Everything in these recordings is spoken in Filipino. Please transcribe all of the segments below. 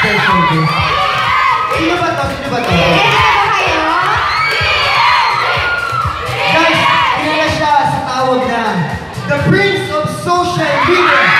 guest. Sino ba to? Sino ba to? Guys, kilala siya sa tawag na The Prince of Social Media.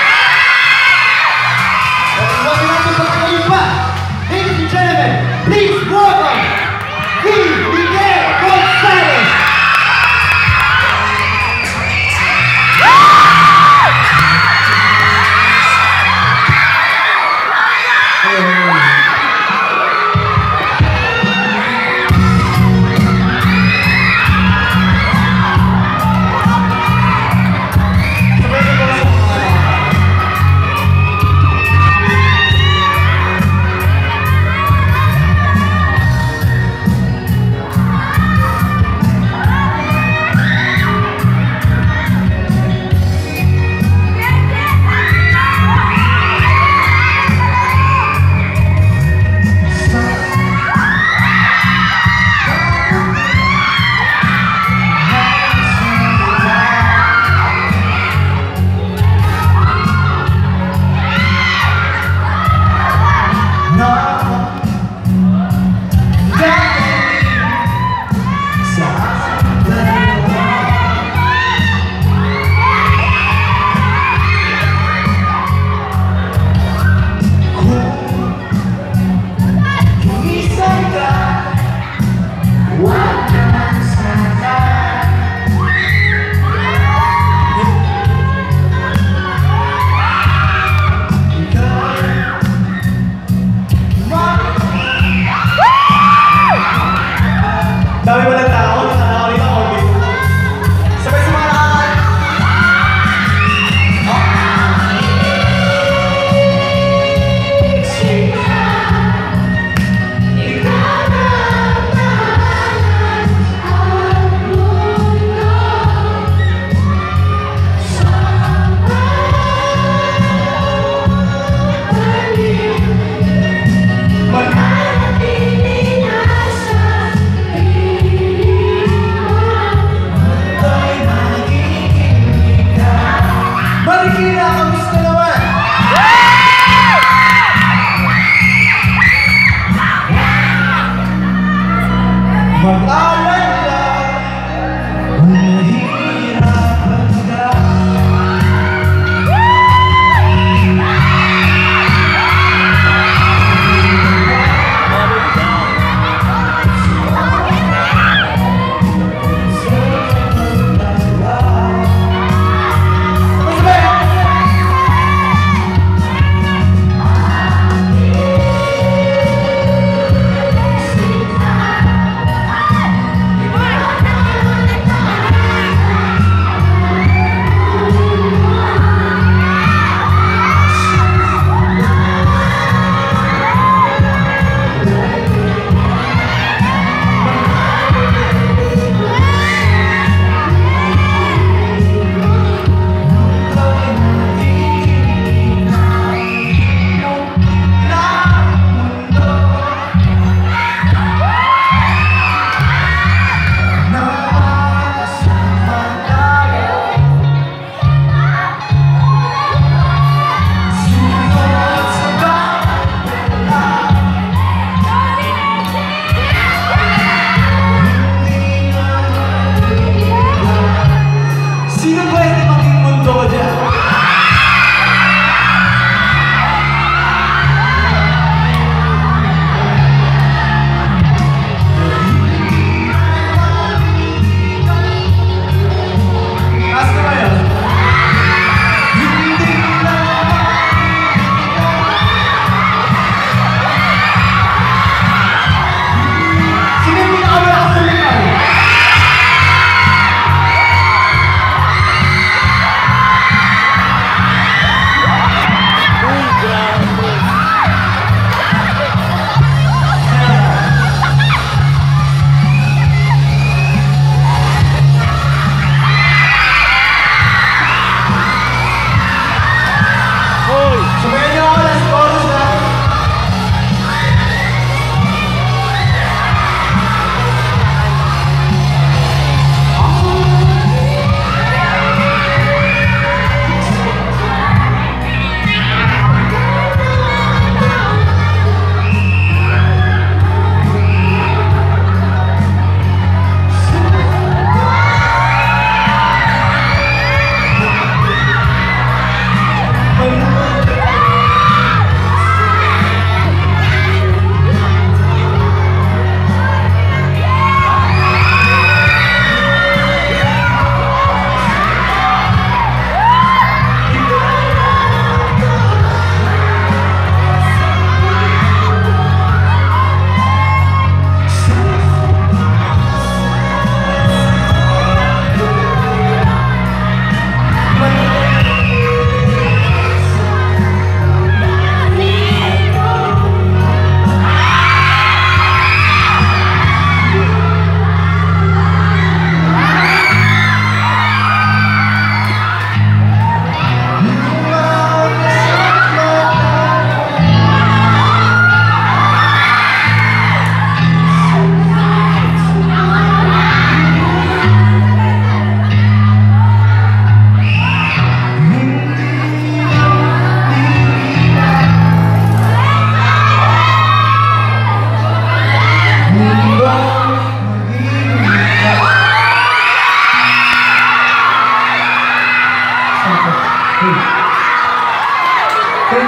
Thank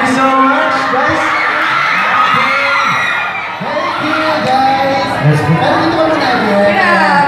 you so much, guys. Thank you, guys. Let's go.